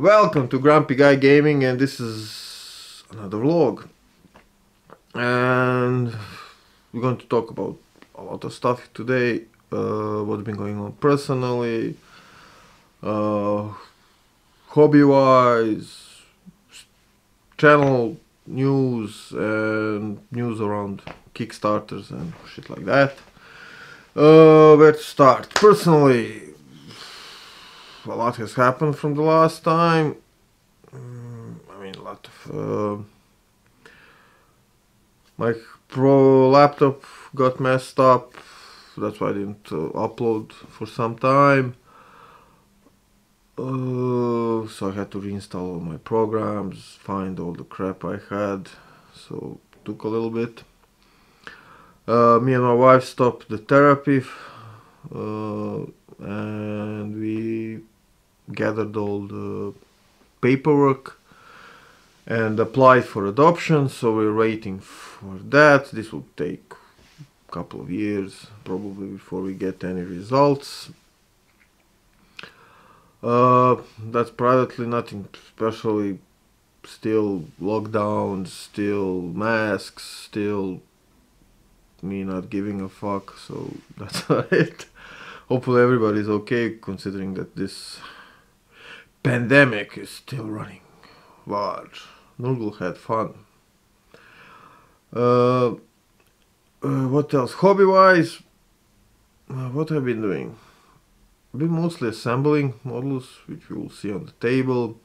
Welcome to Grumpy Guy Gaming, and this is another vlog. And we're going to talk about a lot of stuff today. Uh, what's been going on personally, uh, hobby-wise, channel news, and news around Kickstarters and shit like that. Uh, where to start? Personally, a lot has happened from the last time. Mm, I mean, a lot of. Uh, my pro laptop got messed up. That's why I didn't uh, upload for some time. Uh, so I had to reinstall all my programs, find all the crap I had. So took a little bit. Uh, me and my wife stopped the therapy, uh, and we gathered all the paperwork and applied for adoption. So we're waiting for that. This will take a couple of years probably before we get any results. Uh, that's privately nothing especially still lockdowns, still masks, still me not giving a fuck. So that's it. Hopefully everybody's okay considering that this pandemic is still running large. Nurgle had fun. Uh, uh, what else? Hobby wise, uh, what have I been doing? I've been mostly assembling models, which you will see on the table.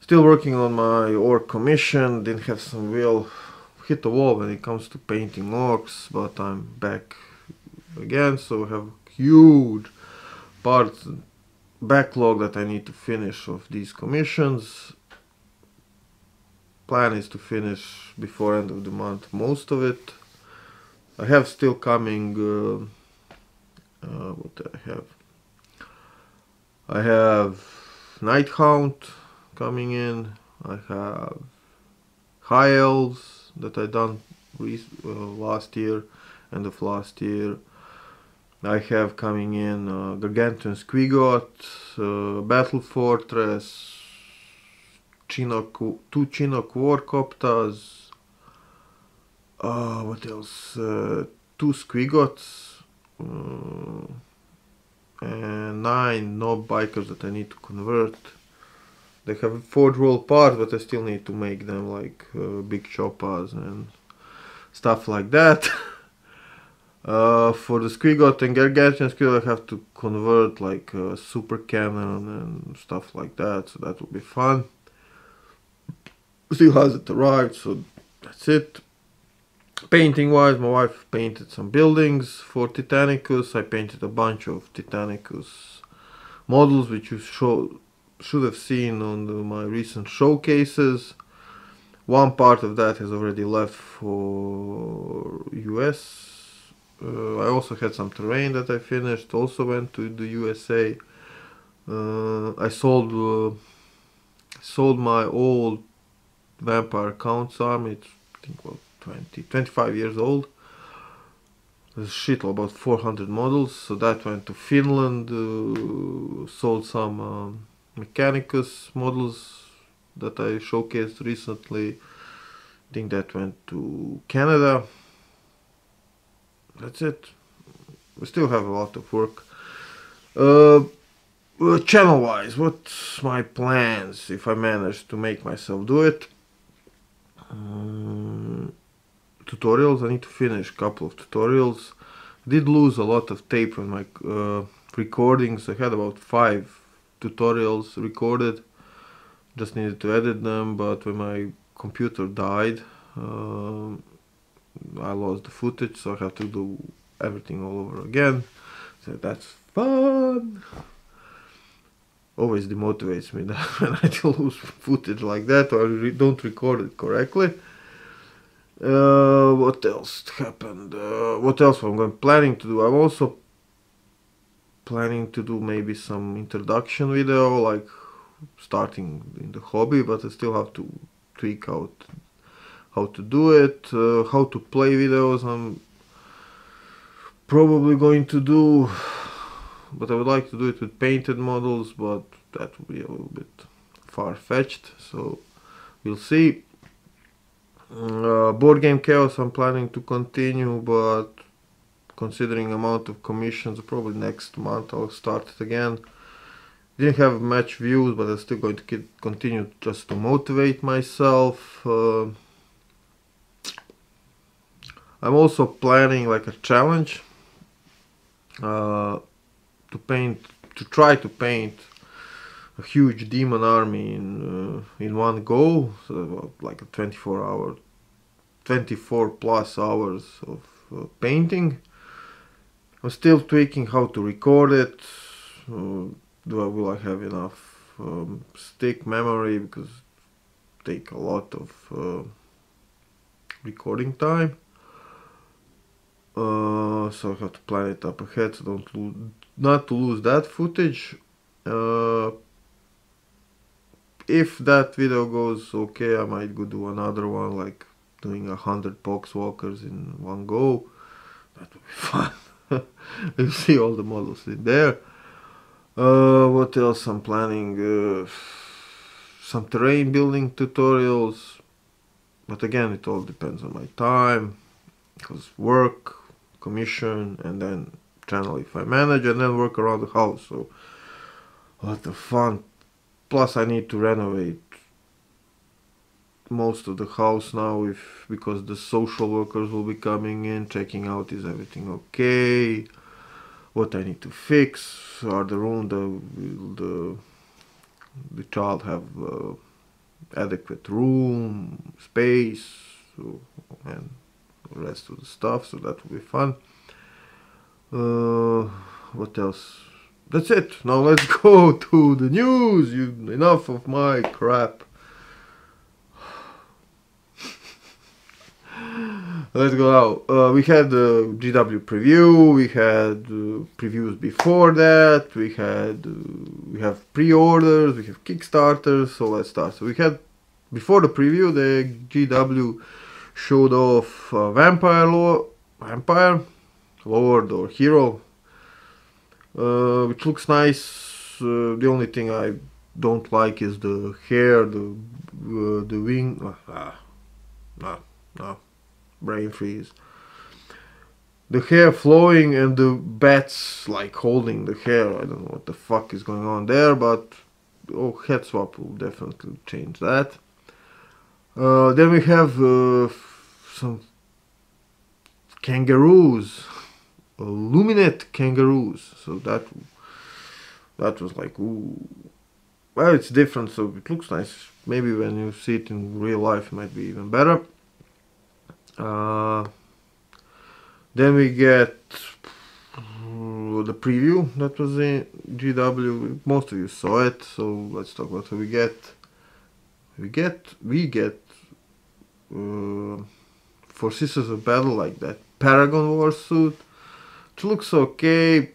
Still working on my orc commission. Didn't have some real hit the wall when it comes to painting orcs, but I'm back again. So I have huge part backlog that I need to finish of these commissions. Plan is to finish before end of the month most of it. I have still coming. Uh, uh, what I have? I have Night Nighthound coming in. I have High Elves that I done uh, last year, end of last year. I have coming in uh, Gargantuan Squiggoth, uh, Battle Fortress, Chinook, two Chinook Warcoptas, uh, what else? Uh, two Squiggoths, uh, and nine Nob Bikers that I need to convert. They have forge roll parts, but I still need to make them like uh, big choppers and stuff like that. Uh, for the Squiggoth and Gargantuan Squiggoth I have to convert like a super cannon and stuff like that, so that will be fun. Still hasn't arrived, so that's it. Painting wise, my wife painted some buildings for Titanicus. I painted a bunch of Titanicus models, which you show, should have seen on the, my recent showcases. One part of that has already left for US uh, I also had some terrain that I finished. Also went to the USA. Uh, I sold uh, sold my old Vampire Counts army. It's I think well 20, 25 years old. There's shit about 400 models. So that went to Finland. Uh, sold some um, Mechanicus models that I showcased recently. I think that went to Canada that's it. We still have a lot of work. Uh, channel wise, what's my plans if I manage to make myself do it? Um, tutorials, I need to finish a couple of tutorials. Did lose a lot of tape from my uh, recordings. I had about five tutorials recorded. Just needed to edit them, but when my computer died, uh, I lost the footage, so I have to do everything all over again. So that's fun. Always demotivates me that when I lose footage like that or re don't record it correctly. Uh, what else happened? Uh, what else I'm going planning to do? I'm also planning to do maybe some introduction video, like starting in the hobby, but I still have to tweak out how to do it, uh, how to play videos. I'm probably going to do but I would like to do it with painted models, but that would be a little bit far-fetched, so we'll see. Uh, board game chaos I'm planning to continue, but considering amount of commissions, probably next month I'll start it again. Didn't have much views, but I'm still going to keep, continue just to motivate myself. Uh, I'm also planning like a challenge uh, to paint, to try to paint a huge demon army in uh, in one go, so like a 24 hour, 24 plus hours of uh, painting. I'm still tweaking how to record it. Uh, do I, will I have enough um, stick memory because take a lot of uh, recording time. Uh, so I have to plan it up ahead so don't lose, not to lose that footage. Uh, if that video goes okay, I might go do another one like doing a hundred Poxwalkers in one go. That would be fun. you see all the models in there. Uh, what else I'm planning? Uh, some terrain building tutorials. But again, it all depends on my time. Because work, commission, and then channel if I manage, and then work around the house. So, a lot of fun. Plus, I need to renovate most of the house now if because the social workers will be coming in checking out is everything okay what I need to fix are the room the the the child have uh, adequate room space so, and rest of the stuff so that will be fun uh, what else that's it now let's go to the news you enough of my crap let's go now. Uh, we had the GW preview. We had uh, previews before that. We had uh, we have pre-orders. We have Kickstarters. So let's start. So we had before the preview, the GW showed off uh, Vampire Lord, Vampire Lord or Hero, uh, which looks nice. Uh, the only thing I don't like is the hair, the the wing. Ah, no, no brain freeze. The hair flowing and the bats like holding the hair. I don't know what the fuck is going on there, but oh, head swap will definitely change that. Uh, then we have uh, some kangaroos, Lumineth kangaroos. So that that was like ooh. Well, it's different, so it looks nice. Maybe when you see it in real life, it might be even better. Uh, then we get uh, the preview that was in GW. Most of you saw it, so let's talk about what we get. We get we get uh, for Sisters of Battle like that Paragon War suit. It looks okay.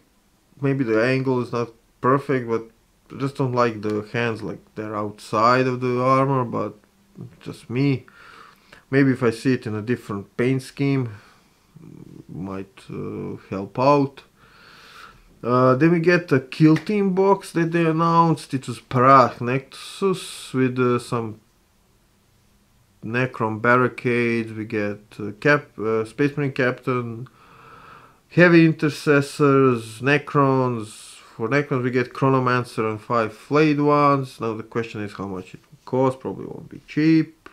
Maybe the angle is not perfect, but I just don't like the hands like they're outside of the armor. But just me. Maybe if I see it in a different paint scheme, might uh, help out. Uh, then we get a kill team box that they announced. It was Pariah Nexus with uh, some Necron barricades. We get uh, Cap, uh, Space Marine Captain, Heavy Intercessors, Necrons. For Necrons we get Chronomancer and 5 Flayed ones. Now the question is how much it will cost. Probably won't be cheap.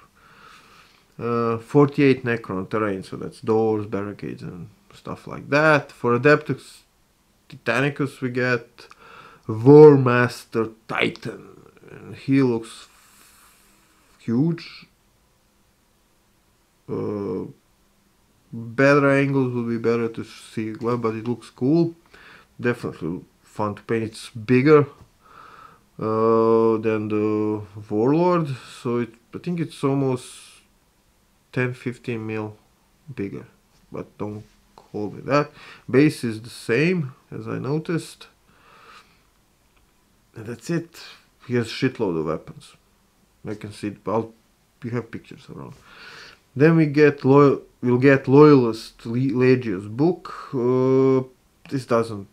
Uh, 48 Necron terrain, so that's doors, barricades, and stuff like that. For Adeptus Titanicus, we get Warmaster Titan, and he looks huge. Uh, better angles would be better to see well, but it looks cool. Definitely fun to paint. It's bigger uh, than the Warlord, so it, I think it's almost 10 15 mil bigger but don't call me that. Base is the same as I noticed. And that's it. He has shitload of weapons. I can see it. I'll you have pictures around then we get loyal we'll get loyalist Legios book uh, this doesn't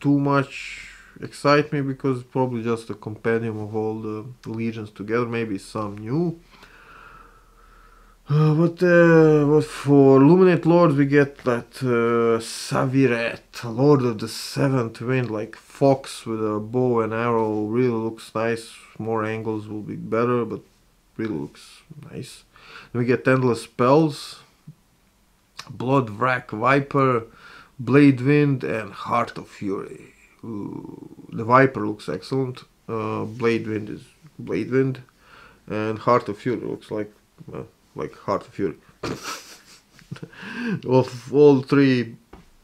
too much excite me because it's probably just a compendium of all the legions together. Maybe some new. Uh, but, uh, but for Lumineth Lords we get that uh, Sevireth, Lord of the Seventh Wind, like fox with a bow and arrow. Really looks nice. More angles will be better, but really looks nice. Then we get Endless Spells, Blood Wrack Viper, Blade Wind, and Heart of Fury. Ooh, the Viper looks excellent. Uh, Blade Wind is Blade Wind, and Heart of Fury looks like uh, like Heart of Fury. of all three,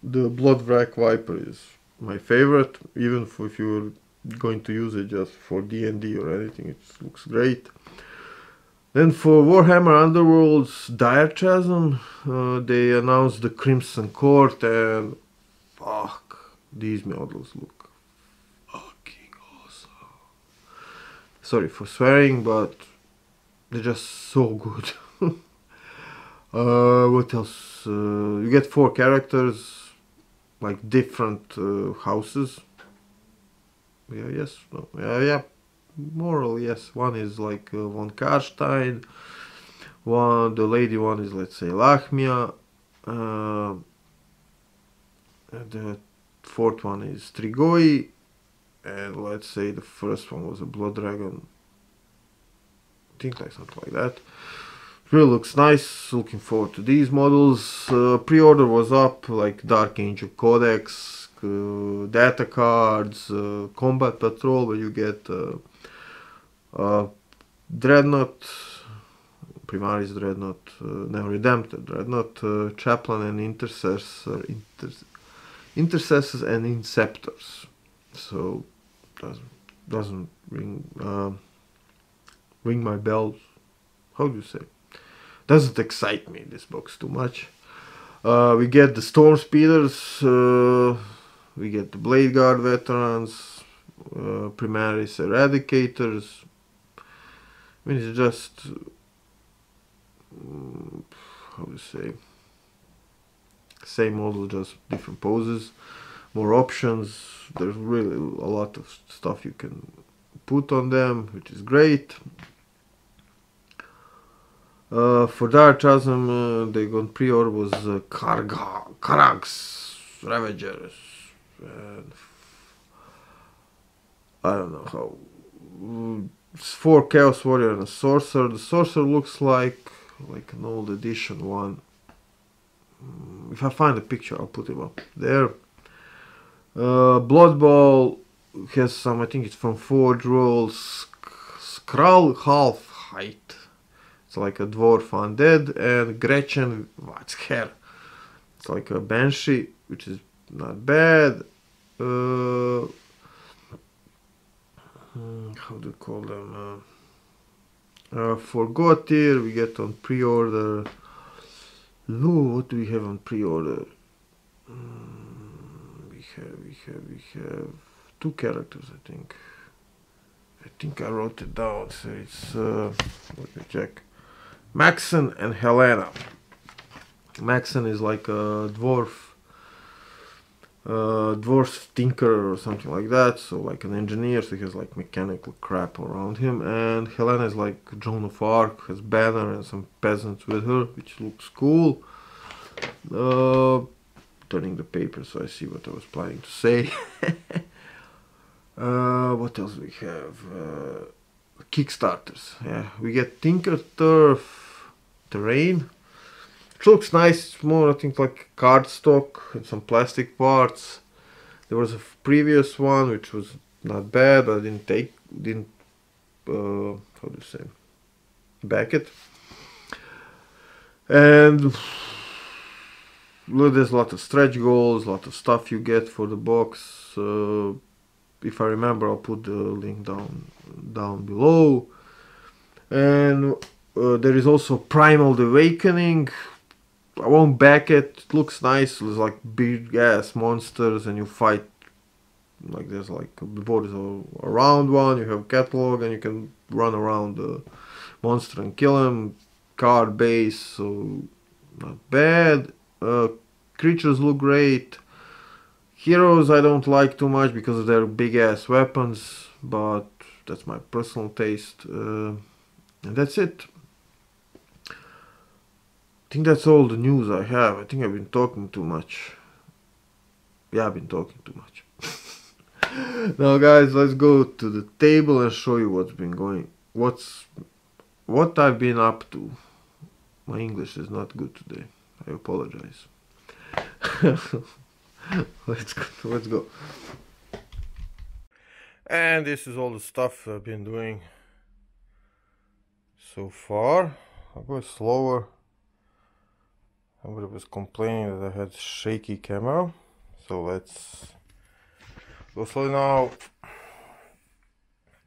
the Blood Wrack Viper is my favorite. Even if you're going to use it just for D and D or anything, it looks great. Then for Warhammer Underworlds Dire uh, they announced the Crimson Court, and fuck, these models look fucking awesome. Sorry for swearing, but they're just so good. uh, what else? Uh, you get four characters, like different uh, houses. Yeah, yes, no, yeah, yeah, moral yes one is like uh, von Carstein one the lady one is let's say Lahmia uh, the fourth one is Trigoi, and let's say the first one was a blood dragon. I think like something like that. Really looks nice looking forward to these models. Uh, pre-order was up like dark angel codex uh, data cards uh, combat patrol where you get uh, uh, Dreadnought, Primaris Dreadnought, uh, no, Redemptor Dreadnought, uh, Chaplain and Intercessor, inter- Intercessors and Inceptors. So, doesn't, doesn't ring, uh, ring my bells. How do you say? Doesn't excite me, this box, too much. Uh, we get the Storm Speeders, uh, we get the Blade Guard veterans, uh, Primaris Eradicators, I mean, it's just mm, how to say same model, just different poses, more options. There's really a lot of stuff you can put on them, which is great. Uh, for Dire Chasm, uh, they got pre-order was uh, Karga, Karax, Ravagers, and I don't know how four Chaos Warrior and a Sorcerer. The Sorcerer looks like like an old edition one. Mm, if I find a picture, I'll put it up there. Uh, Blood Bowl has some, I think it's from Forge Rules. Skrull half height. It's like a dwarf undead. And Gretchen, what's hair? It's like a Banshee, which is not bad. Uh, Hmm, how do you call them? Uh, uh, for Godtear, we get on pre-order. No, what do we have on pre-order? Mm, we have, we have, we have two characters, I think. I think I wrote it down. So it's uh, let me check. Maxon and Helena. Maxon is like a dwarf uh, dwarf tinker or something like that. So like an engineer, so he has like mechanical crap around him. And Helena is like Joan of Arc, has banner and some peasants with her, which looks cool. Uh, turning the paper so I see what I was planning to say. uh, what else we have? Uh, Kickstarters. Yeah, we get Tinker Turf Terrain looks nice. It's more, I think, like cardstock and some plastic parts. There was a previous one which was not bad, but I didn't take, didn't, uh, how do you say, back it. And there's a lot of stretch goals, a lot of stuff you get for the box. Uh, if I remember, I'll put the link down down below. And uh, there is also Primal Awakening, I won't back it. It looks nice. There's like big ass monsters, and you fight like there's like the borders around one. You have catalog, and you can run around the monster and kill him. Card base, so not bad. Uh, creatures look great. Heroes I don't like too much because of their big ass weapons, but that's my personal taste. Uh, and that's it. I think that's all the news I have. I think I've been talking too much. Yeah, I've been talking too much. now guys, let's go to the table and show you what's been going what's what I've been up to. My English is not good today. I apologize. let's go, let's go. And this is all the stuff I've been doing so far. I'll go slower. Somebody was complaining that I had shaky camera. So let's go slow now.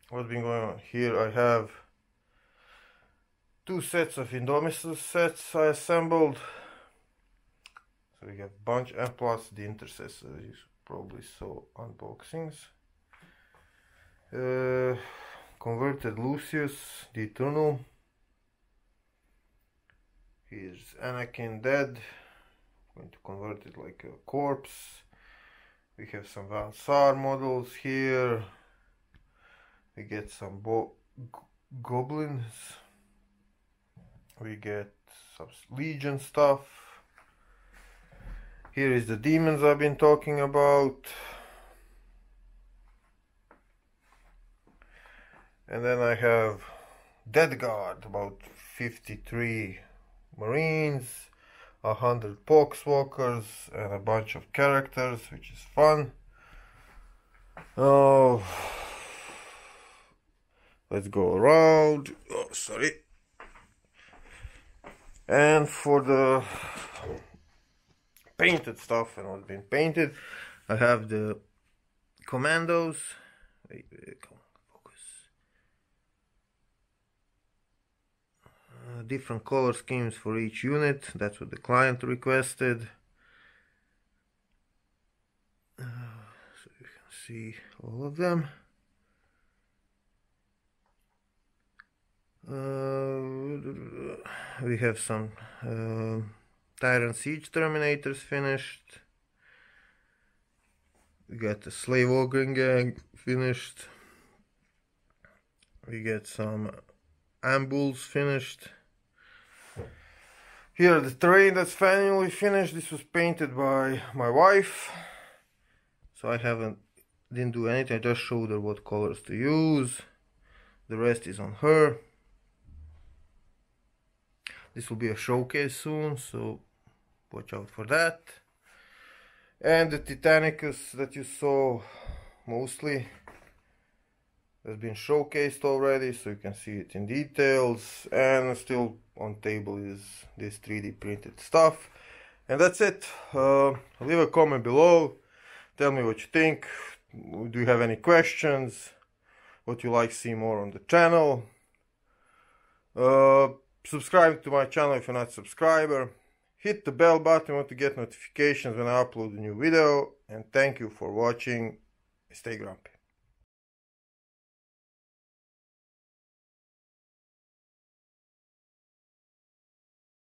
What's been going on here? I have two sets of Indomitus sets I assembled. So we have bunch and plus the intercessor you probably saw unboxings. Uh, converted Lucius, the Eternal. Here's Anakin dead. I'm going to convert it like a corpse. We have some Van Saar models here. We get some goblins. We get some legion stuff. Here is the demons I've been talking about. And then I have Death Guard, about 53 Marines, a 100 Poxwalkers, and a bunch of characters, which is fun. Oh, let's go around. Oh, sorry. And for the painted stuff and what's been painted, I have the commandos. Wait, wait, Different color schemes for each unit. That's what the client requested. Uh, so you can see all of them. Uh, we have some uh, Tyrant Siege Terminators finished. We got the Slave Ogryn Gang finished. We get some Ambulls finished. Here the train that's finally finished. This was painted by my wife. So I haven't didn't do anything. I just showed her what colors to use. The rest is on her. This will be a showcase soon, so watch out for that. And the Titanicus that you saw mostly has been showcased already, so you can see it in details. And still on table is this 3D printed stuff. And that's it. Uh, leave a comment below. Tell me what you think. Do you have any questions? What you like see more on the channel? Uh, subscribe to my channel if you're not a subscriber hit the bell button to get notifications when I upload a new video and thank you for watching stay grumpy